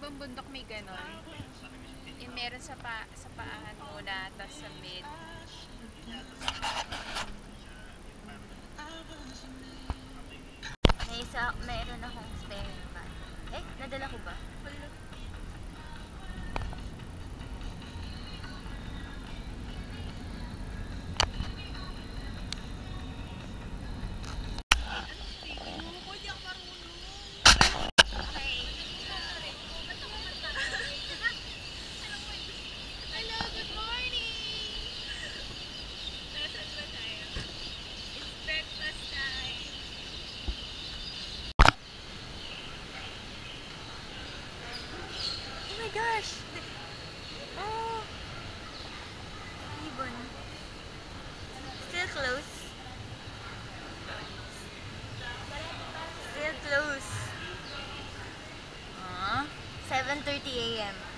ibang bundok may ganon. Yung meron sa, pa, sa paahan muna, tapos sa mid. May isa, meron akong spare pa. Eh, nadala ko ba? Wala. 7:30 a.m.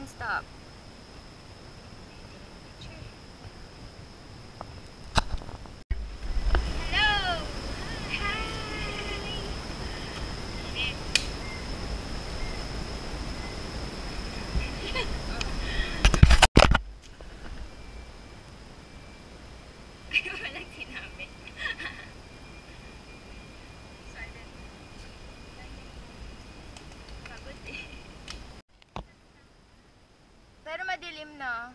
train stop. madilim na.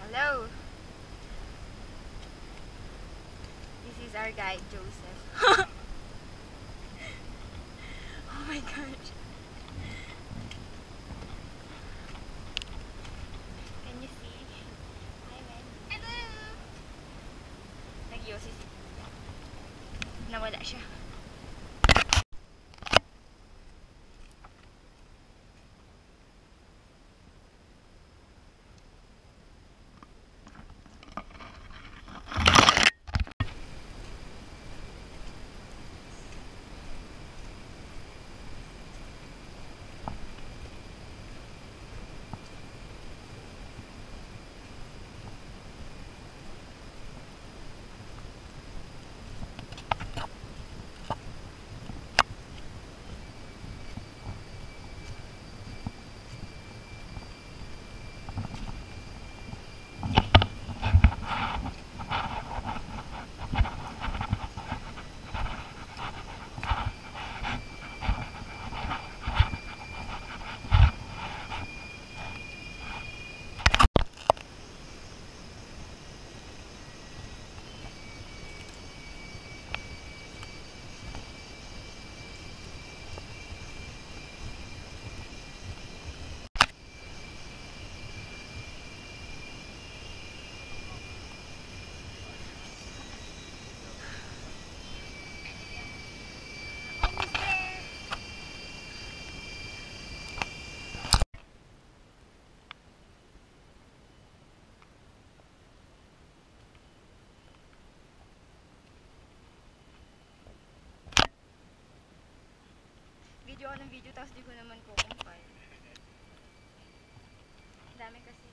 Hello. This is our guide, Joseph. Dakshah ako ng video tapos di ko naman kukumpay. Dami kasi.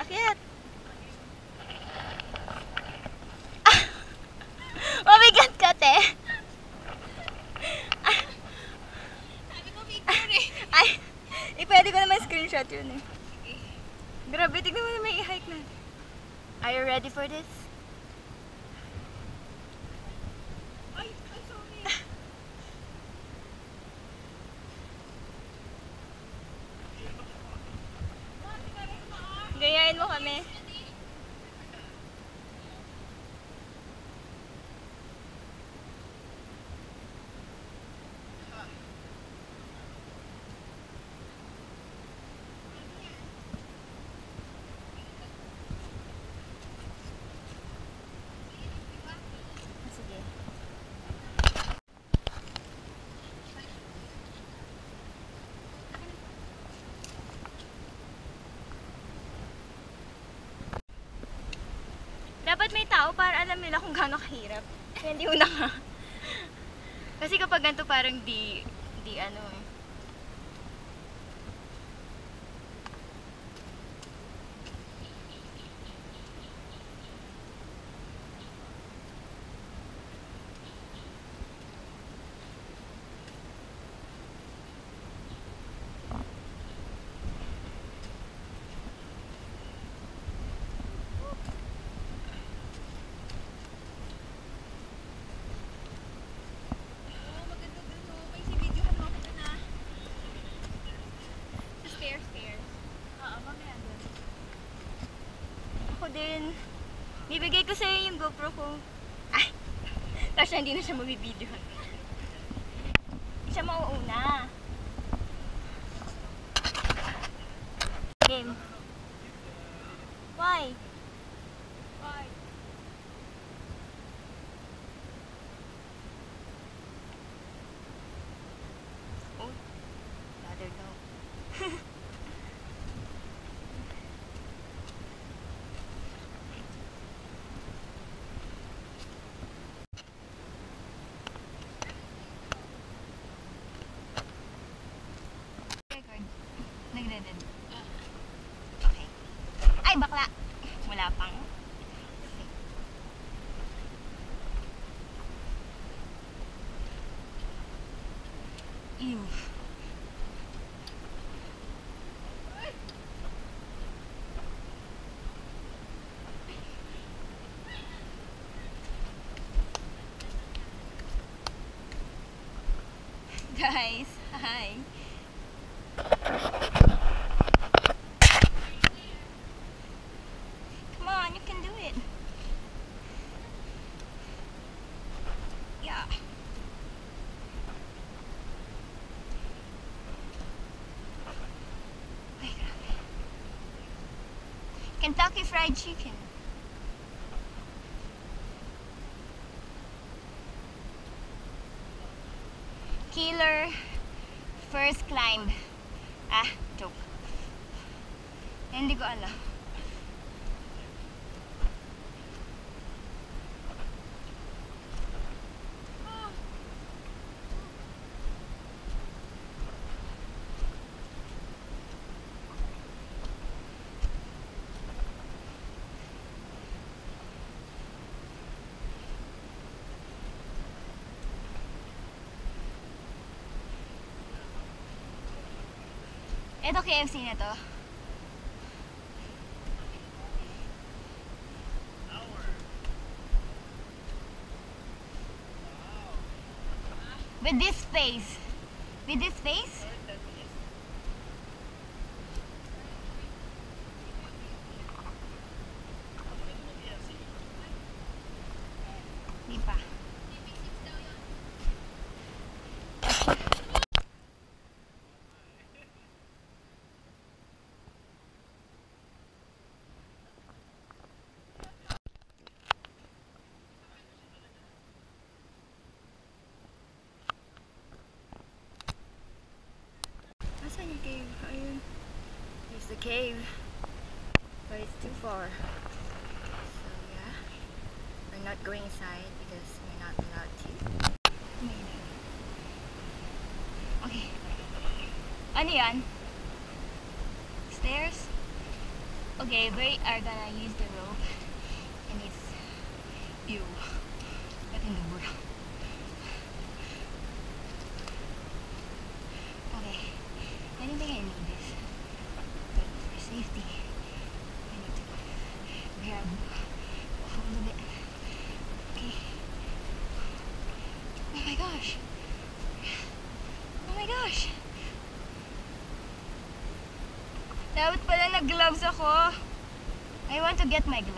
Akit! Ah! Mabigat ka, te! Sabi ko picture eh. Ay! Eh, pwede ko screenshot yun eh. Grabe, tignan mo na may i-hike na. Are you ready for this? Ay, ay, sorry. Gayahin mo kami. Ah, Sige. Dapat may tao para alam nila kung gaano kahirap. Kaya hindi una nga. Kasi kapag ganito parang di, di ano eh. Oo, maganda dun oh. May si video ka naman kita na. Sa stairs, stairs. Oo, mamaya dun. Ako din. Bibigay ko sa'yo yung GoPro ko. Ay! Siya hindi na siya mabibideo. Wala pang. Okay. Ew. Guys, hi. Fried Chicken. Ito KFC na to. With this face. With this space? Cave. Ayun. Here's the cave. But it's too far. So yeah. We're not going inside because we're not allowed to. Okay. Ano yan? Stairs? Okay, we are gonna use the rope. And it's you. I want to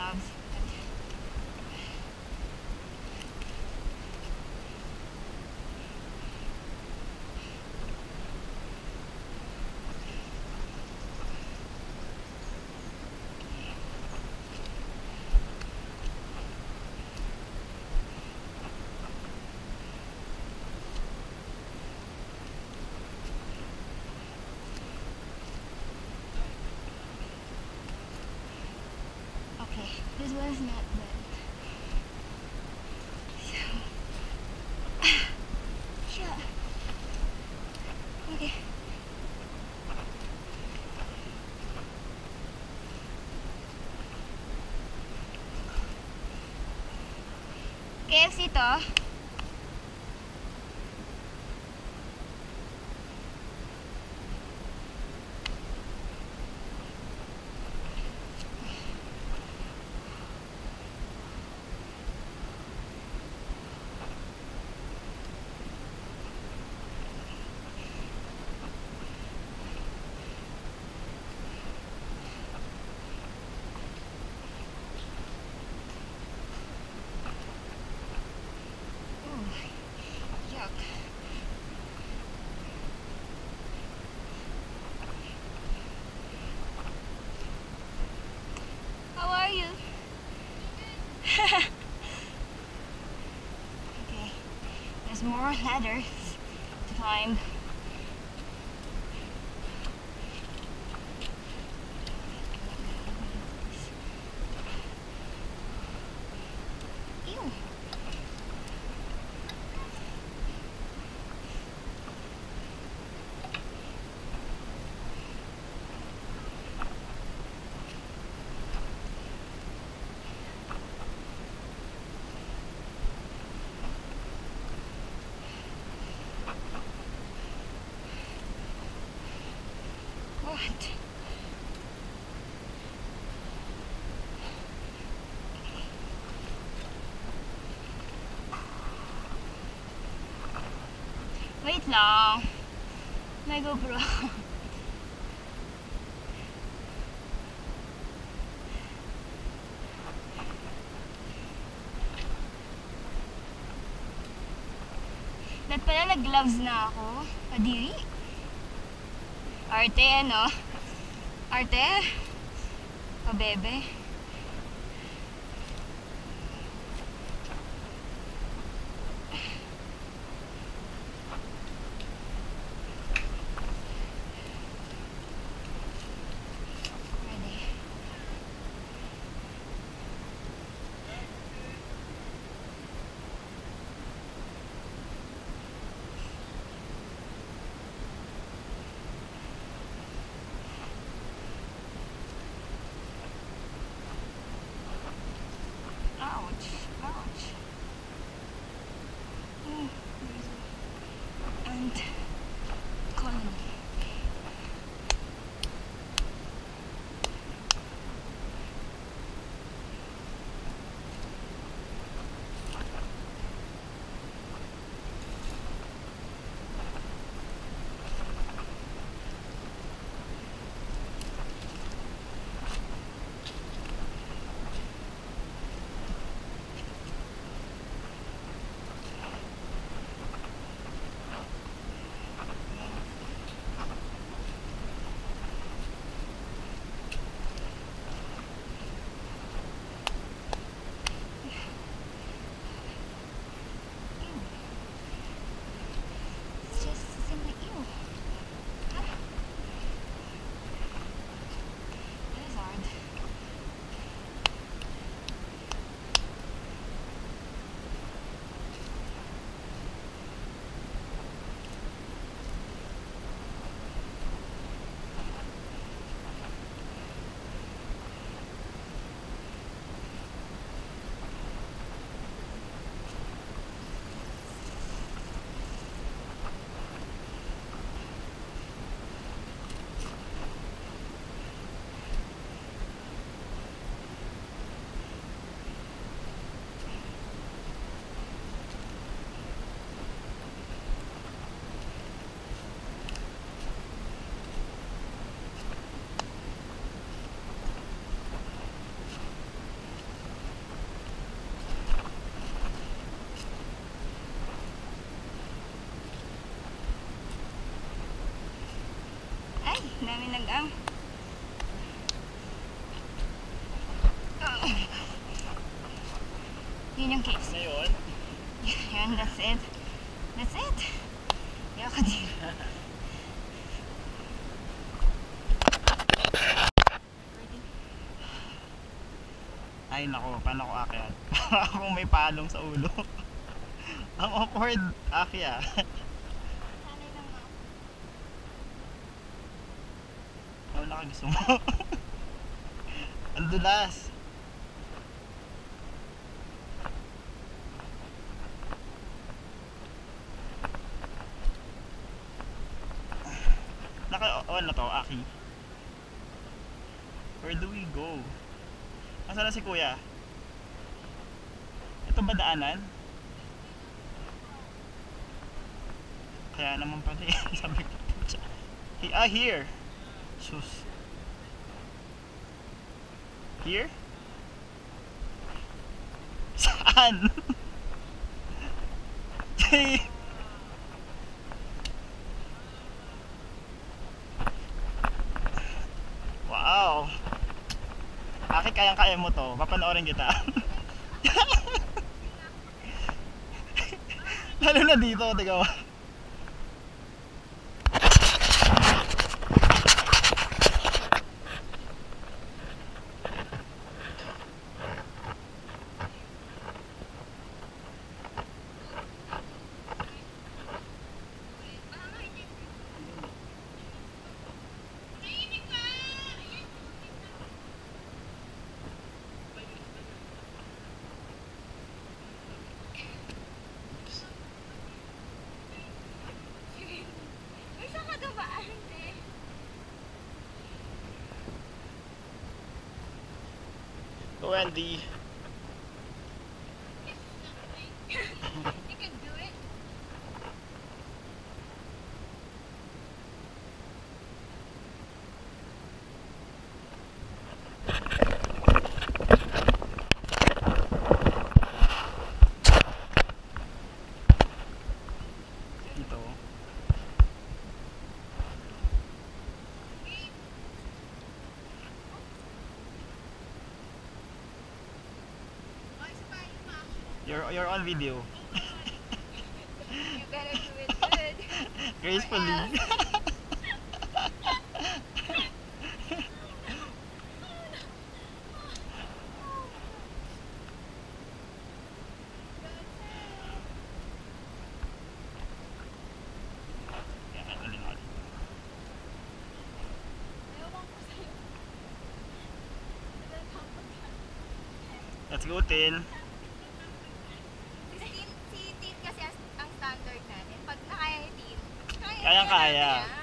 KFC to. okay, there's more ladders to climb. Lang. May GoPro. Dapat pala nag-gloves na ako. Kadiri. Arte, ano? Arte? Pabebe. Ready. Namin nag-am. Yun yung case. Ano yun? Yun, that's it. That's it. Ayoko din. Ay nako, paano ko akyat? Akong may palong sa ulo. Ang awkward akya. Sanay lang ako. Ano na gusto mo? Ang dulas. Naka-on na to, Aki. Where do we go? Nasaan na si Kuya? Ito ba daanan? Kaya naman pala eh. Sabi ko, "Putya." He- Ah, here. Sus. Here? Saan? wow. Aki, kayang-kaya mo to. Papanoorin kita. Lalo na dito, tiga Wendy. You're, you're on video. You better do it good. Gracefully. Yan, ulit, ulit. Let's go, Tin. Kayang-kaya. Oo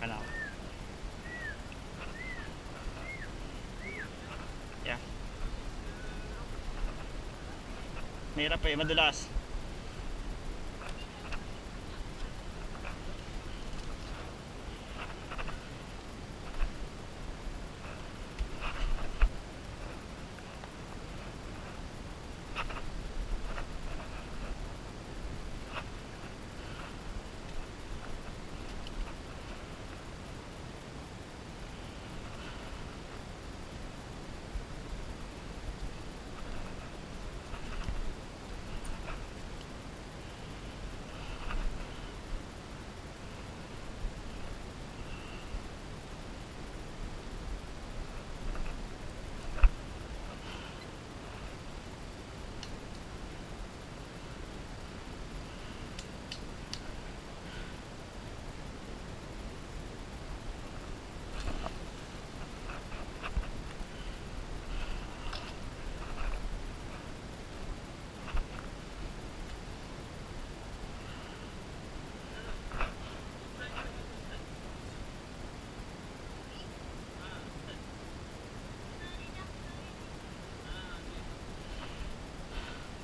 Ano? Yeah. Mahirap eh, madulas.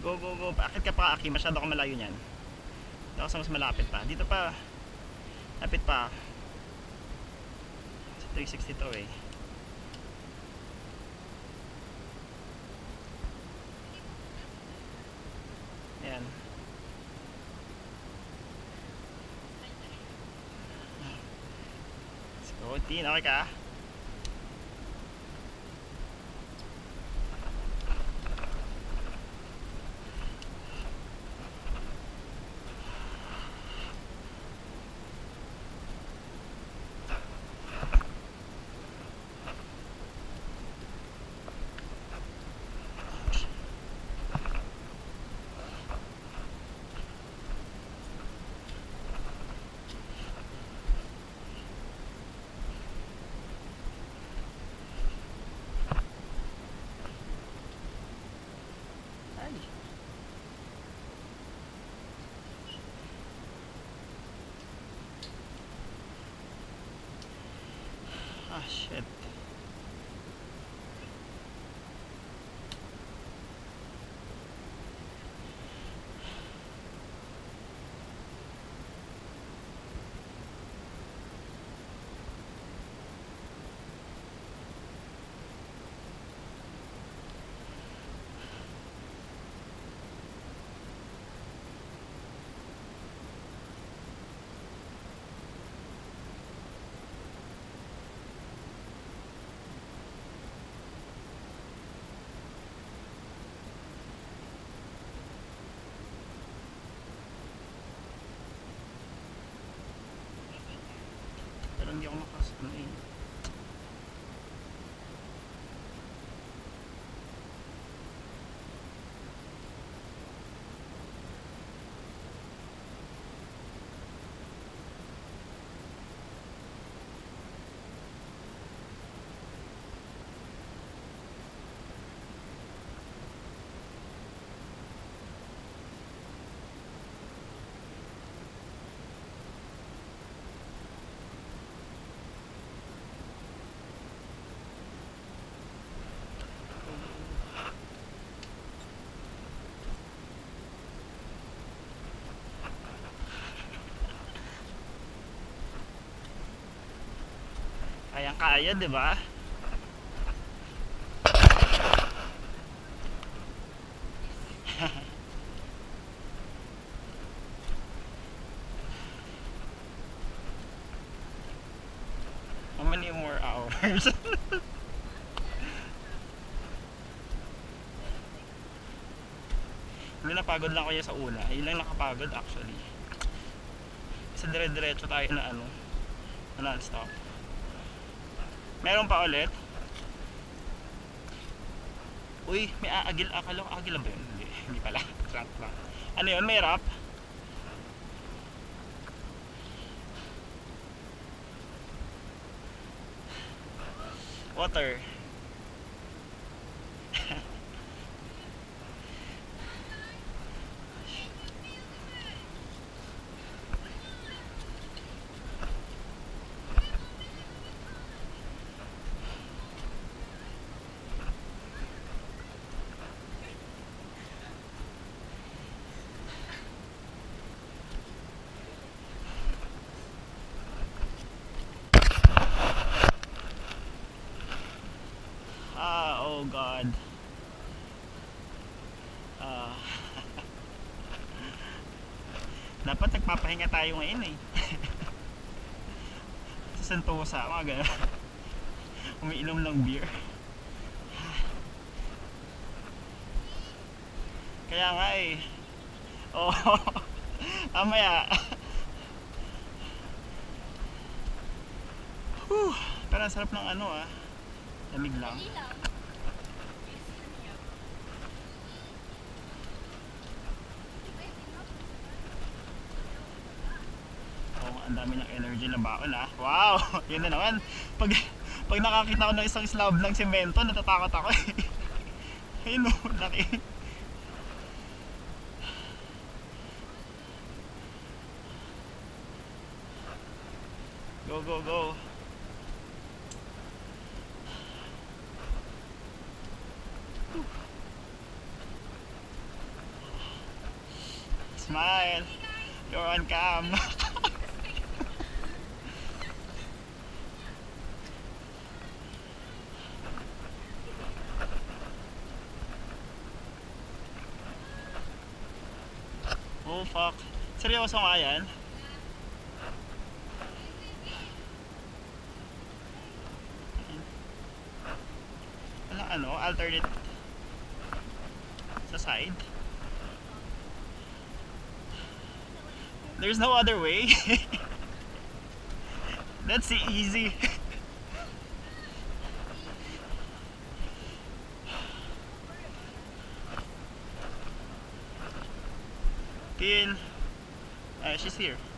Go, go, go. Bakit ka pa, Aki? Masyado ka malayo niyan. Dito ako sa mas malapit pa. Dito pa. Lapit pa. Sa 360 to eh. Ayan. Go, Tin. Okay ka? Ah, shit. Ako Kayang kaya, di ba? How many more hours? Hindi napagod lang kaya sa una. Yun lang nakapagod actually. Sa dire-diretso tayo na ano, na non-stop. Meron pa ulit? Uy, may aagil. Akala ko aagil ba yun? Hindi, hindi pala. Trunk lang. Ano yun? May wrap? Water. Dapat nagpapahinga tayo ngayon eh. Sa Sentosa, mga ganun. Umiinom ng beer. Kaya nga eh. Oo. Mamaya. Whew. Pero sarap ng ano ah. Lamig lang. Ilaw. Oo, ang dami ng energy na baon ah. Wow! Yun na naman. Pag, pag nakakita ko ng isang slab ng semento, natatakot ako eh. Ayun o, laki. Go, go, go. Smile. You're on cam. Oh fuck. Seryoso nga yan? Walang ano, alternate sa side. There's no other way. That's the easy. here.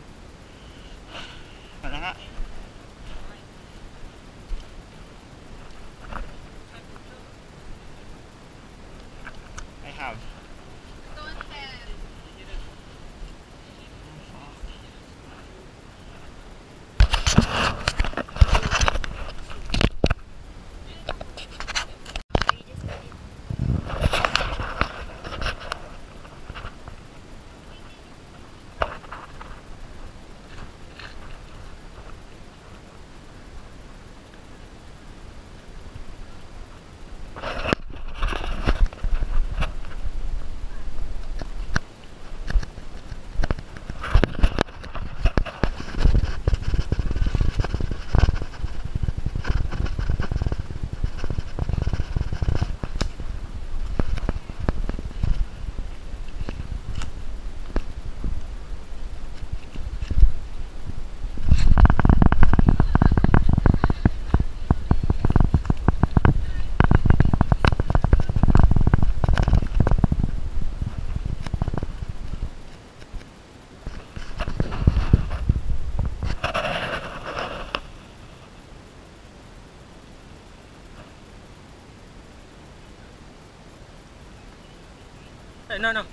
No, no.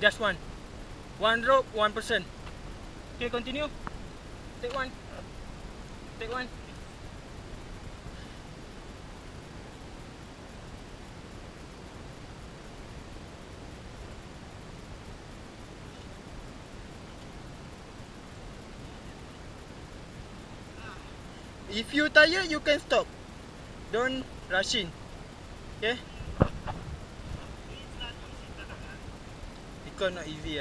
Just one. One rope, one person. Okay, continue. Take one. Take one. If you tired, you can stop. Don't rush in. Okay? Ikaw not easy.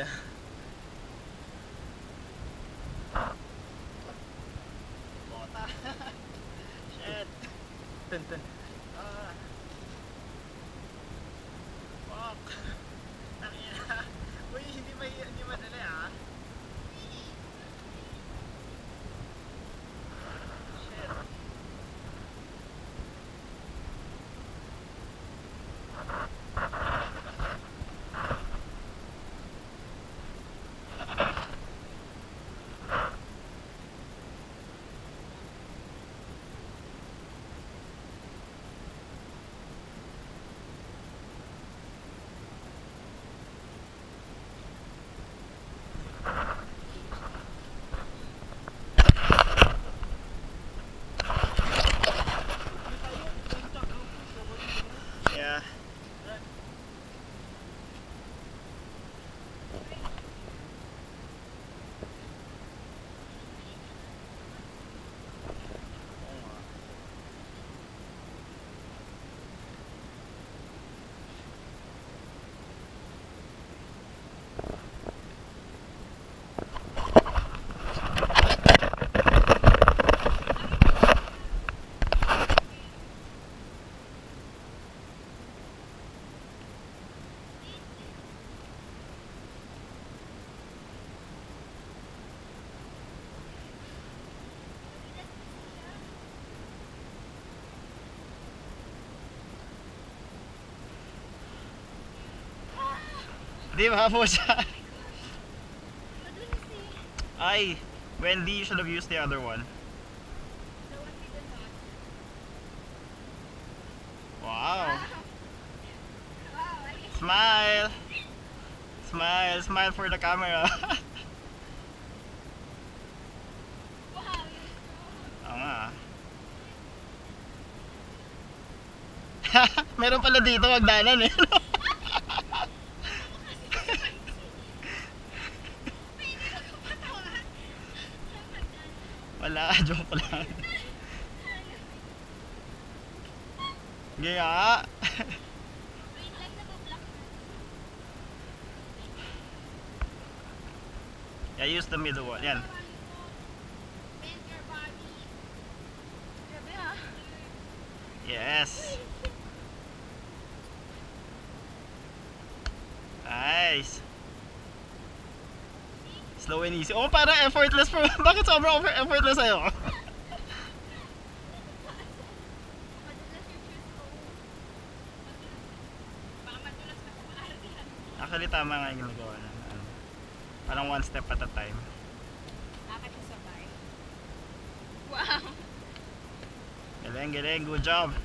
Di ba po siya? Ay, Wendy, you should have used the other one. Wow. Smile. Smile, smile for the camera. Oo nga. Meron pala dito magdanan eh. Wala, joke nabablock na. Yeah, use the middle one. Yan. And easy. Oh, parang effortless for... Bakit sobrang over- effortless sa'yo? Actually, tama nga yung ginagawa na. Ano, parang one step at a time. Wow. Galing, galing. Good job.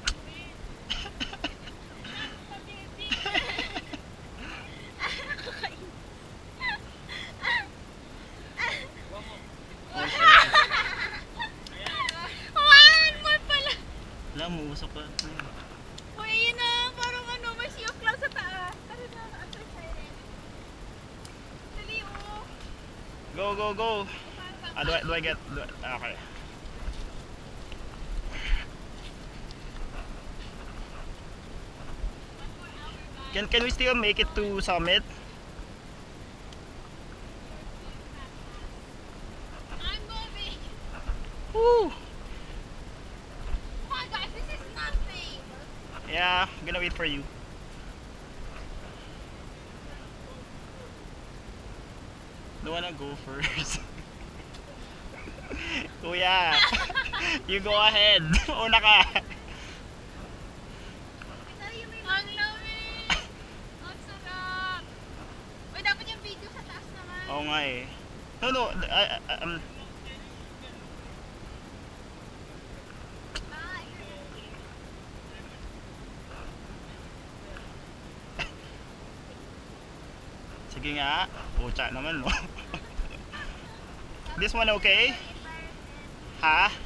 Get... Do I, okay. Can, can we still make it to summit? I'm moving. Woo! God, this is nothing. Yeah, I'm gonna wait for you. Don't wanna go first. Kuya, you go ahead. Una ka. Ang lamig! Ang sarap! Uy, dapat yung video sa taas naman. Oo nga eh. No, no. I, um, sige nga. Pucha naman, no? This one okay? Ha?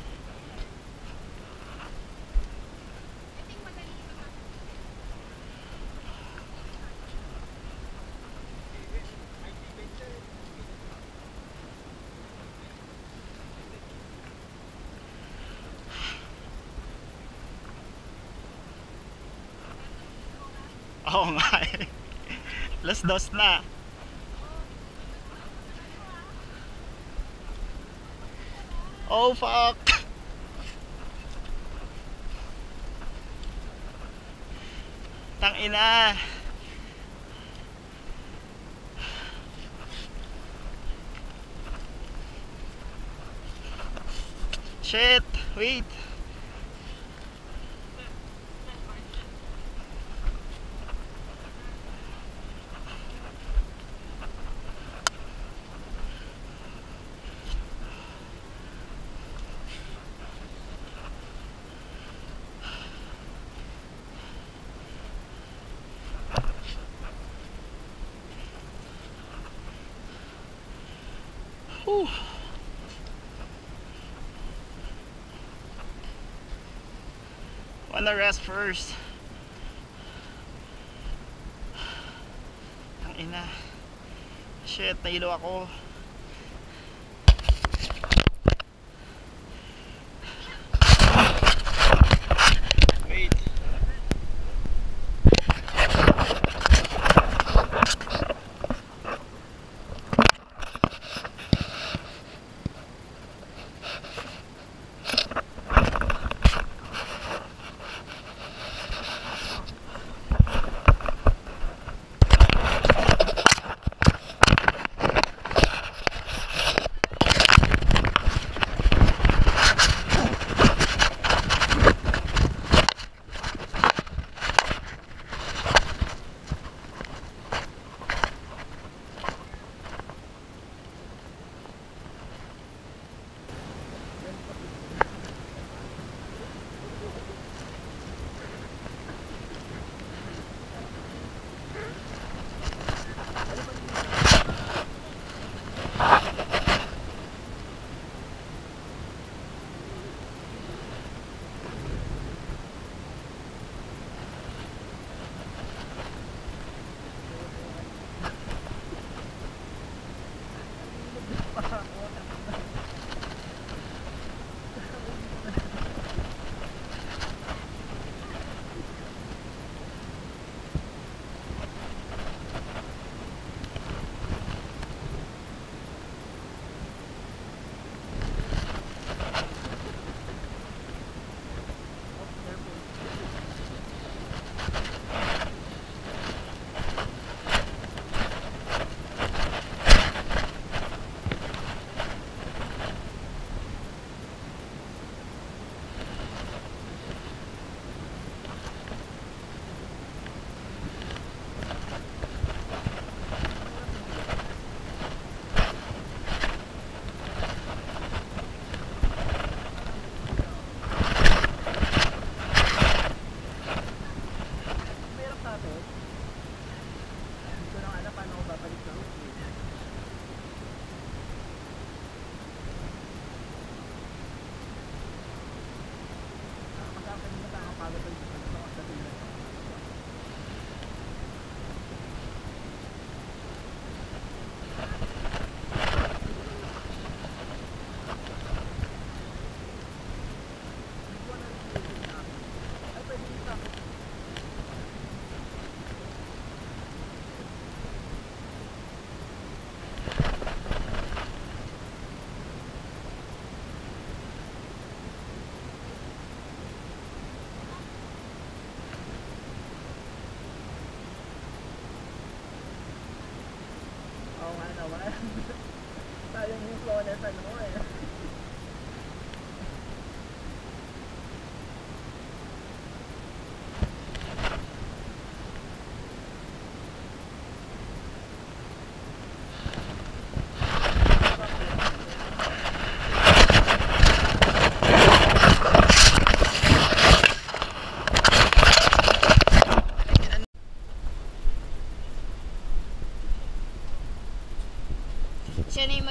Oo nga eh. Last dos na. Oh fuck. Tang ina. Shit, wait. Whew. Wanna rest first. Ang ina. Shit, nahilo ako.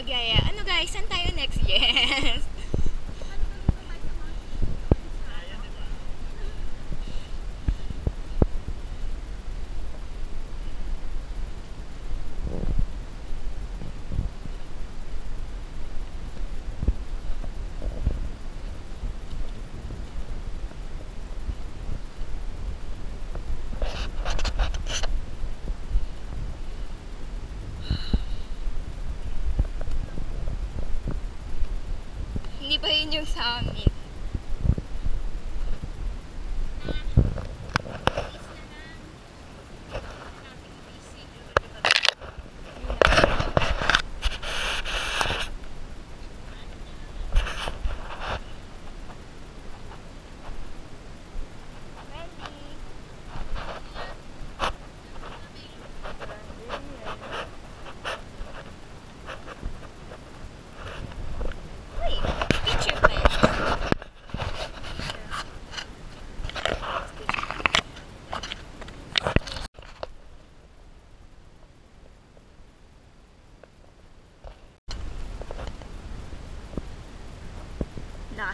magyaya. Ano guys, saan tayo next? Yes!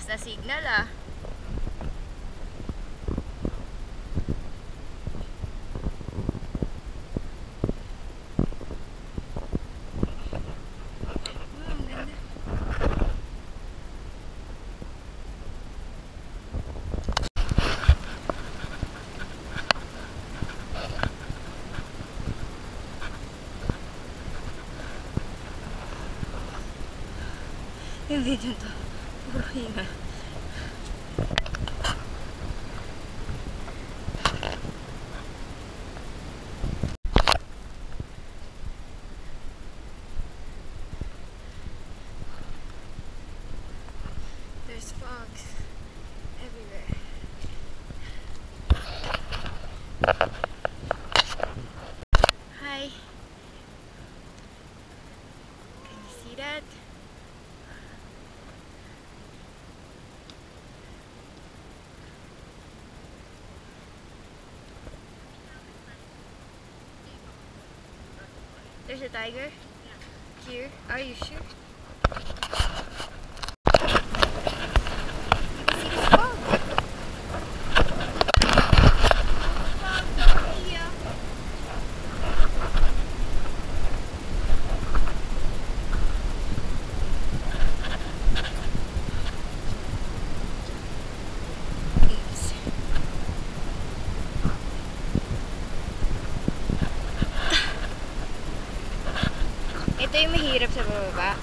Lakas na signal ah. Hmm, yung video to. Puro hinga. There's a tiger. Here. Are you sure? Ito yung mahirap sa bababa.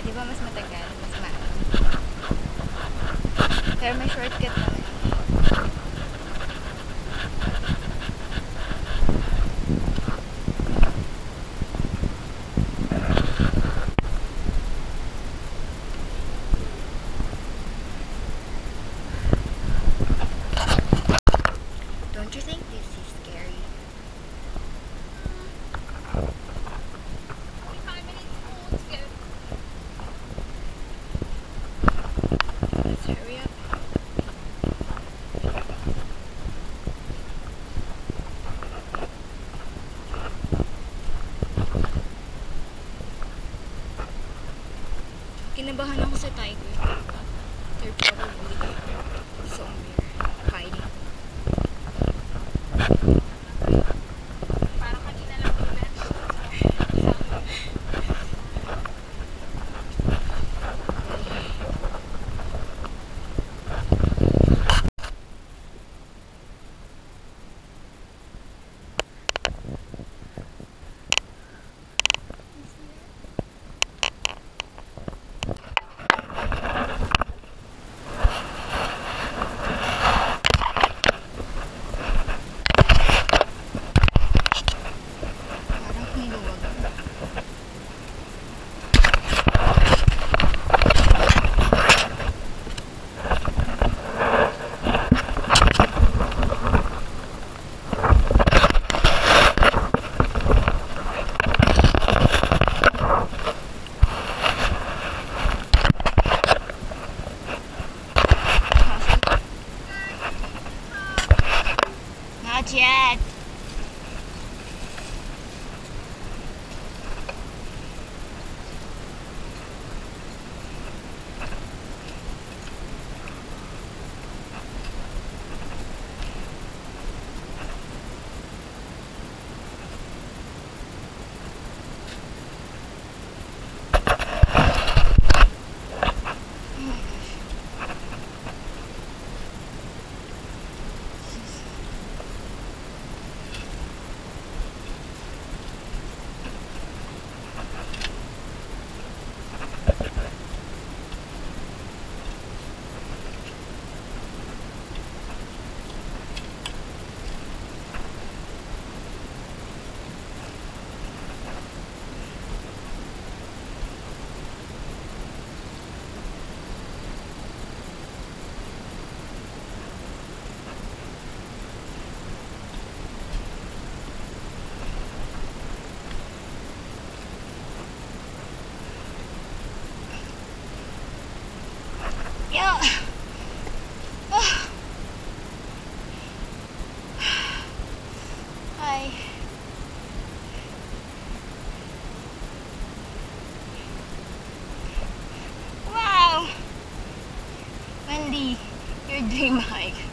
big Mike.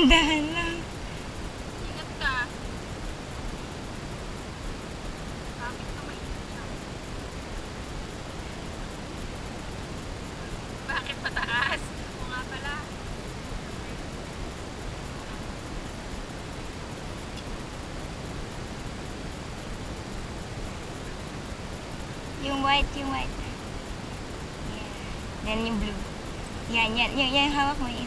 Dahan-dahan lang. Ingat ka. Bakit pataas? O nga pala. Yung white, yung white. Yeah. Then yung blue. Yan, yan. Yan, yan hawak mo. Yan.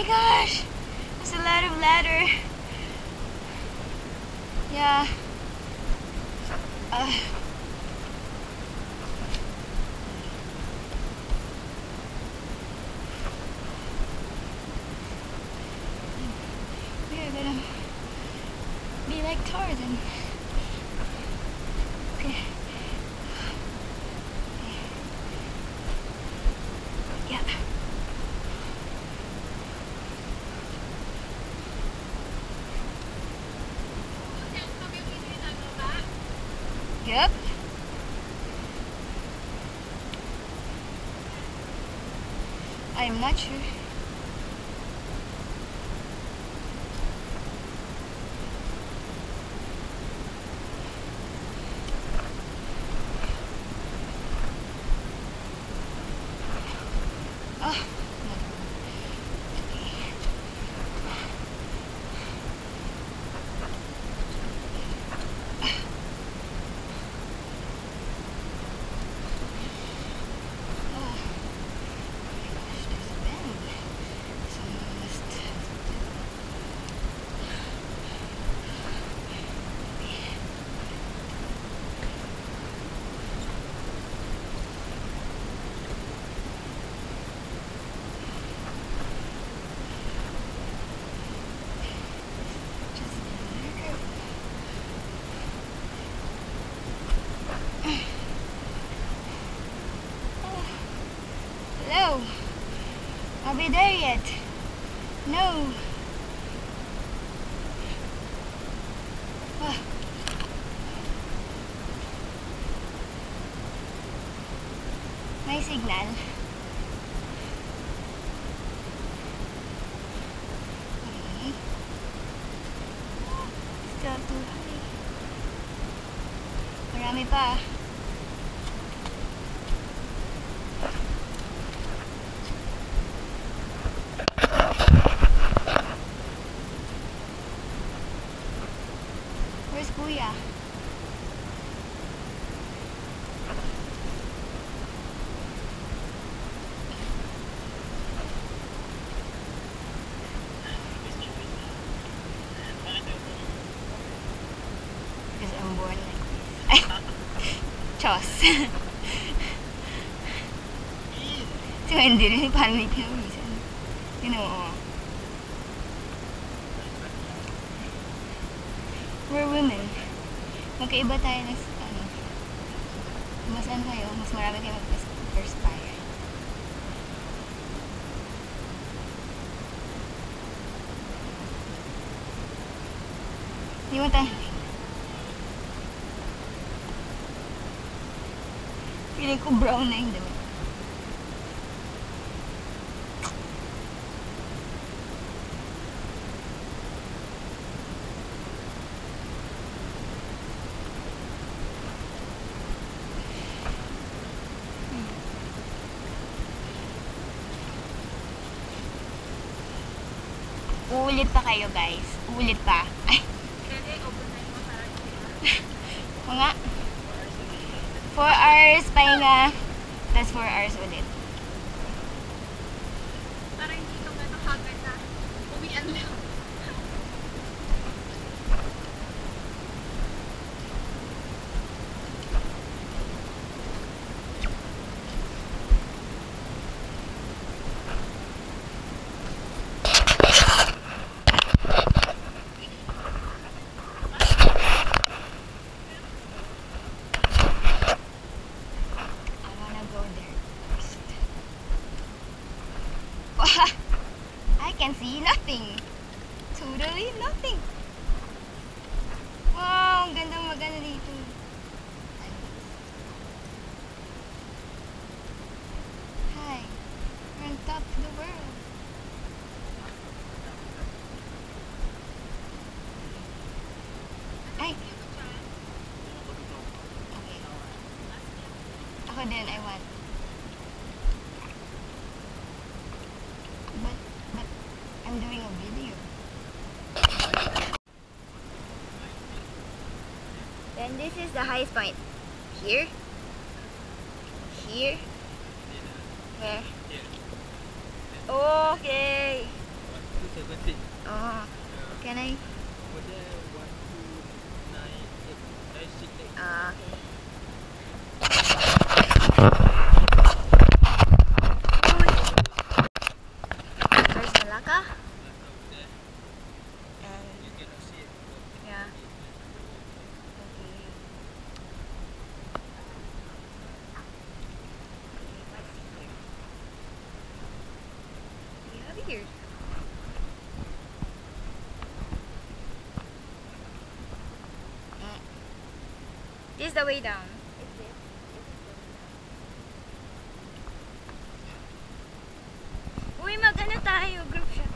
my gosh! there's a lot of ladder. Yeah. I'm not sure. Period. Chos. so, hindi rin paano ni pinawisan. You know. We're women. Magkaiba tayo ng ano. Mas ano kayo, mas marami kayo mag-perspire. Hindi mo tayo. Feeling ko brown na yung damit. Uulit pa kayo guys. Uulit pa. Hours ulit. parang hindi ka ba nakagad na uwian lang. I wanna go there first. Wow! I can see nothing. Totally nothing. Wow! Ang ganda magana dito. Hi. We're on top of the world. Ay! Okay. Din, I want. But, but, I'm doing a video. Then this is the highest point. Here. Where's Malacca? Over there, And, you cannot see it. yeah. Okay. Okay, what's here? What do you have here? Mm. This is the way down. Uy, mag-ano tayo? Group shot.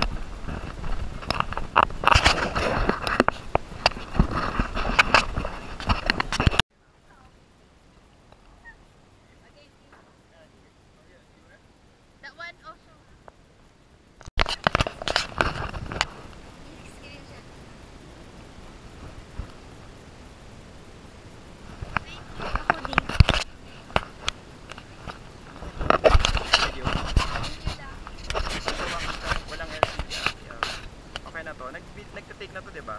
That one also. Ako din. Video. Walang LCD. ah. Okay na to. Nag nagte-take na to, 'di ba?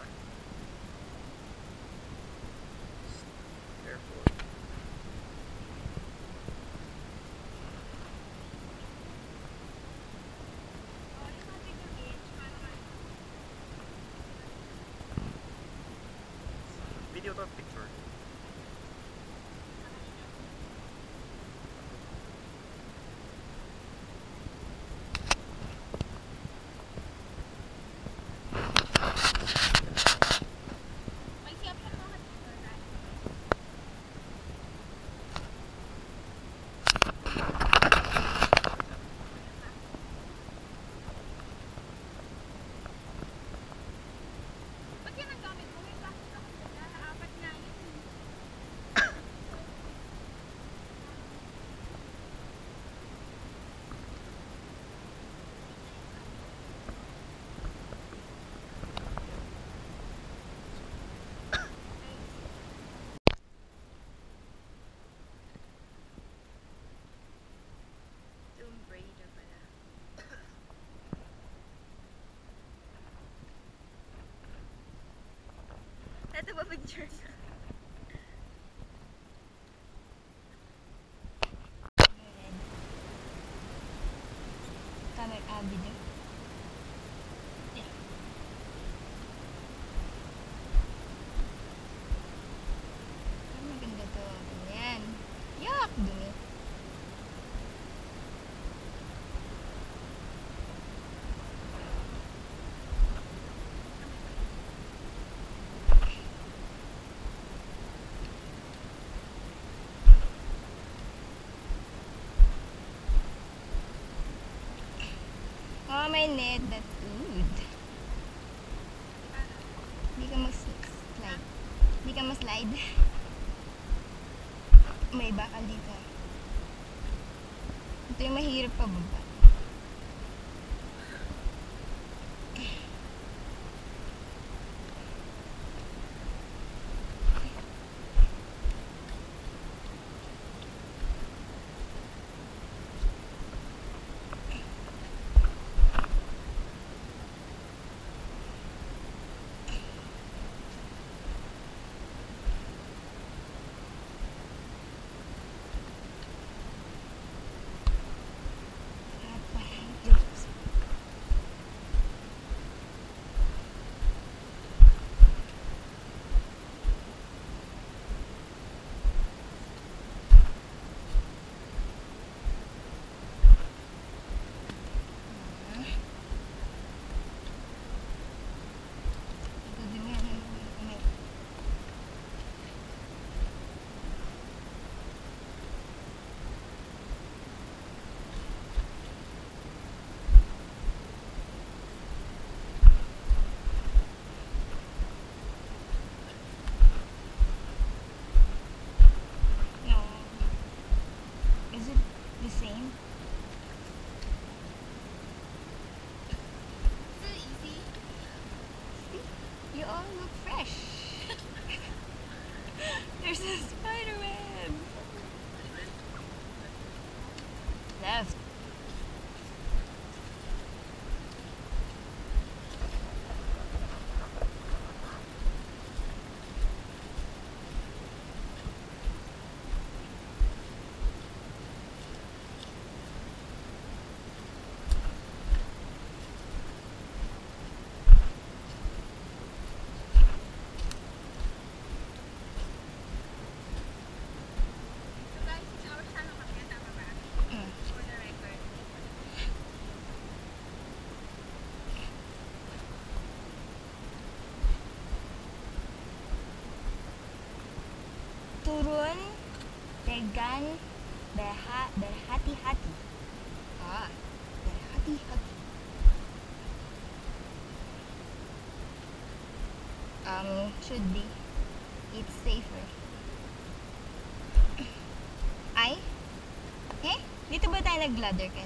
Careful. Video to picture. Nagpa-picture na. Camera ah. Yeah. Ay, maganda to. Ganyan. Yak! Dumi. Net. That's good. Hindi ka mag-slide. Hindi ka ma-slide. May bakal dito. Ito yung mahirap pa baba. Turun, Tegan, berha, berhati-hati. Ah, berhati-hati. Um, should be. It's safer. Ay? Eh? Dito ba tayo nag-ladder kanina?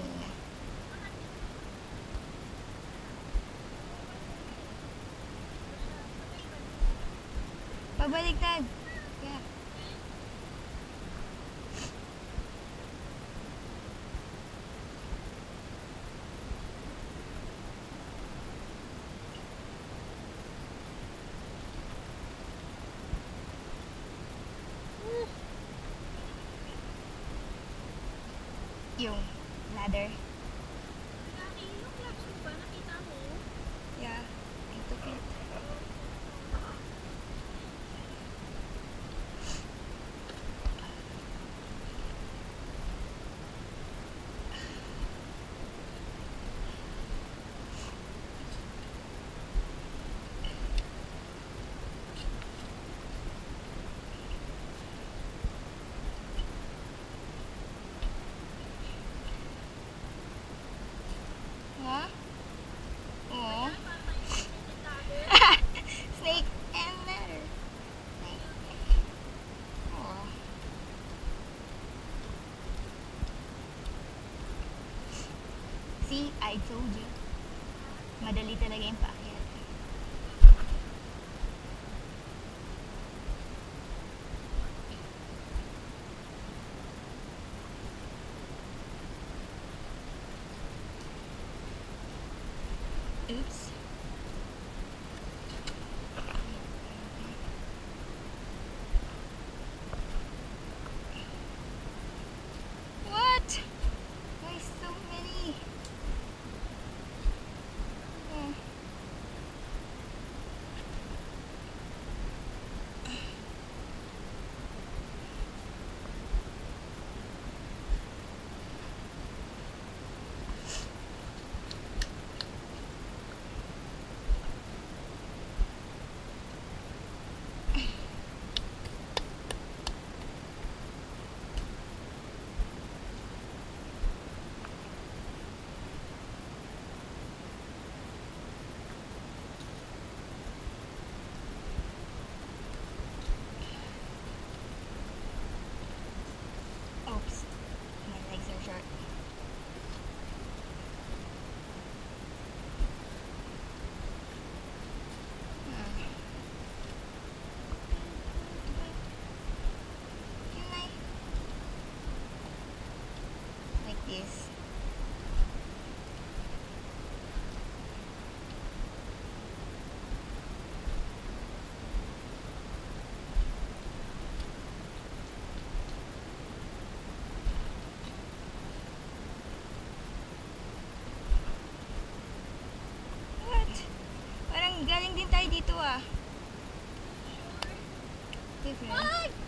I told you. Madali talaga yung paakyat. is galing din tayo dito ah. Different. What?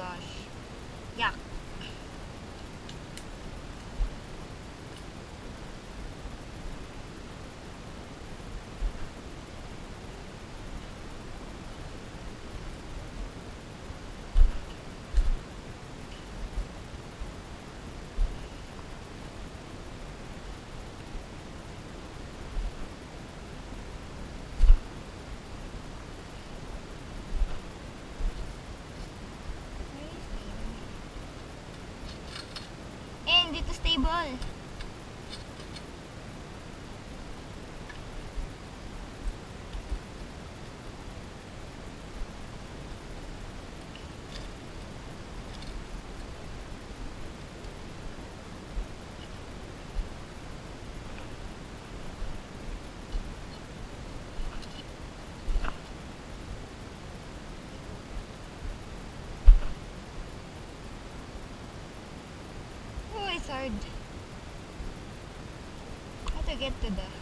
Gosh. Hard. How to get to the...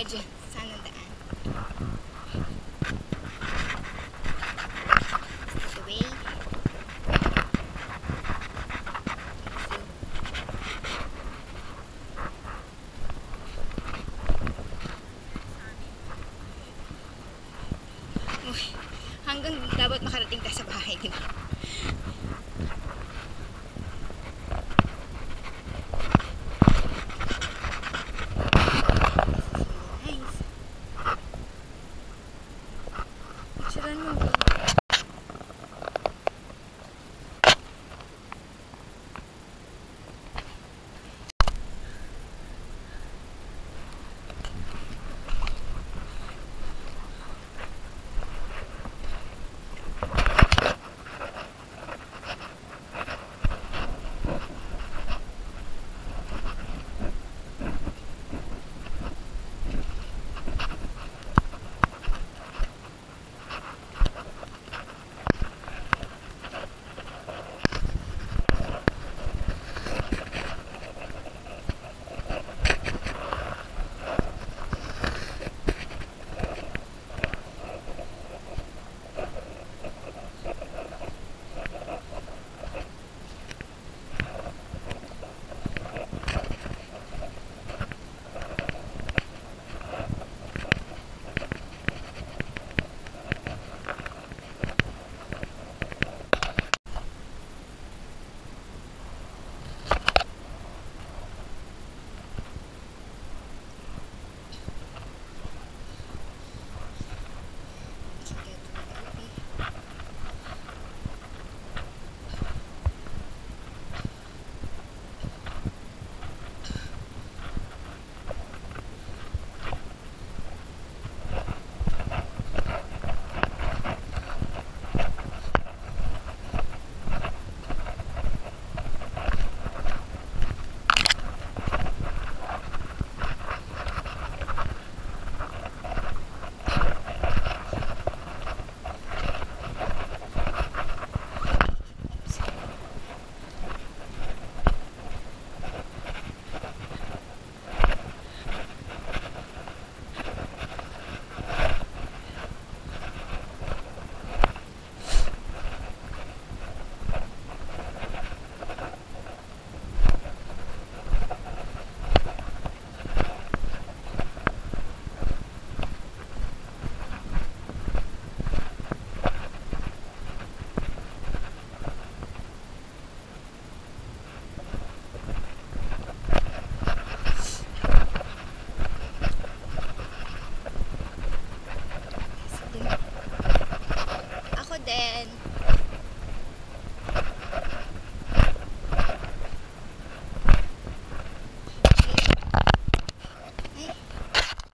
Daan. This the way. Uy, hanggang dapat makarating ka sa bahay, di?